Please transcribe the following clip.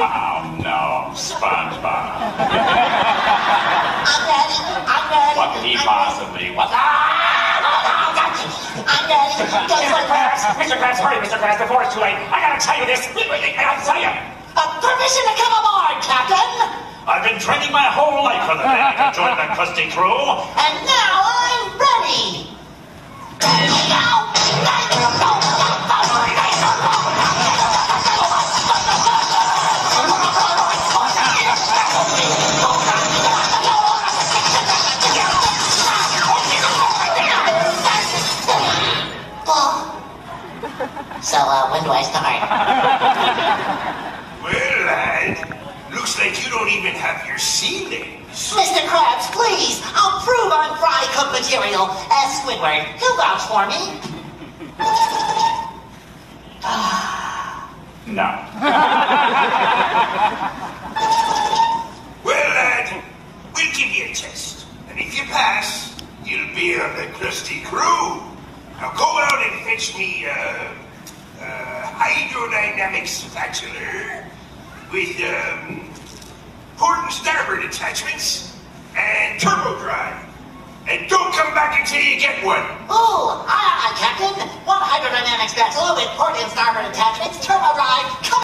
Oh no, SpongeBob. I'm ready, I'm ready. What can he possibly want? I'm ready. Go for Krabs. Mr. Krabs, hurry, Mr. Krabs, before it's too late. I gotta tell you this. I gotta tell you. Permission to come aboard, Captain. I've been training my whole life for the day to join the Krusty crew. And now I So, uh, when do I start? Well, lad, looks like you don't even have your ceilings. Mr. Krabs, please, I'll prove I'm fry cook material. Uh, Squidward, he'll vouch for me. No. Well, lad, we'll give you a test. And if you pass, you'll be on the Krusty Crew. Now go out and fetch me, uh, uh, hydrodynamic spatula with, um, port and starboard attachments and turbo drive. And don't come back until you get one. Ooh, aye, aye, Captain. One hydrodynamics spatula with port and starboard attachments, turbo drive. Come